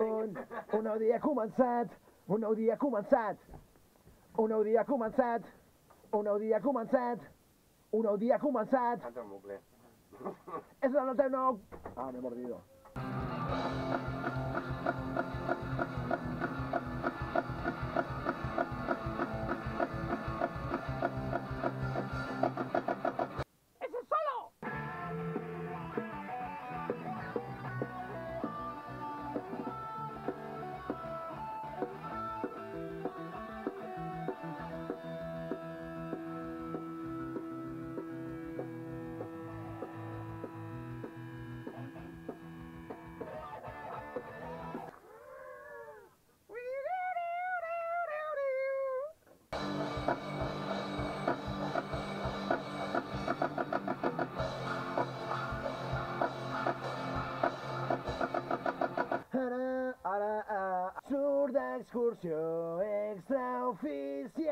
Un, un nou dia començat, un nou dia començat, un nou dia començat, un nou dia començat, un nou dia començat. És el teu nou... Ah, m'he mordido. Surt d'excursió extraoficial!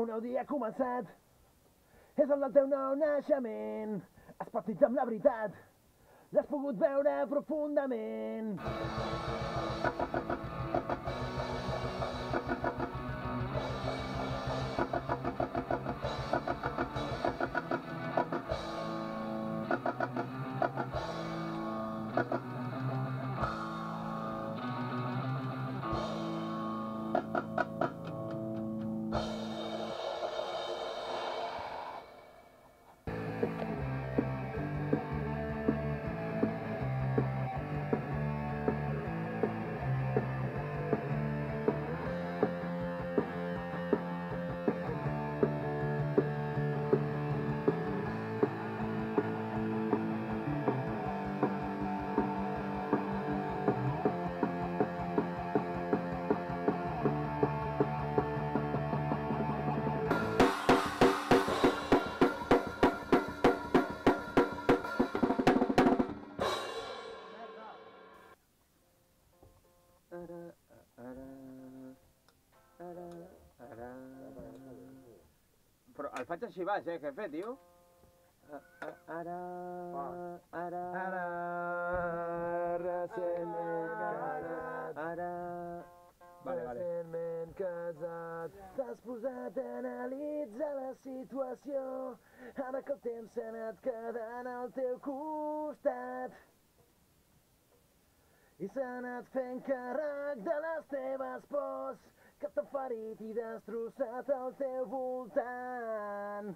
Un nou dia ha començat, és el del teu nou naixement. Has partit amb la veritat, l'has pogut veure profundament. Ara... Però el faig així baix, eh, jefe, tio? Ara, ara, ara, recentment casat, ara, Vale, vale. recentment casat. T'has posat a analitzar la situació, ara que el temps s'ha anat quedant al teu costat. I s'ha anat fent càrrec de les teves pors, que t'ha ferit i destrossat al teu voltant.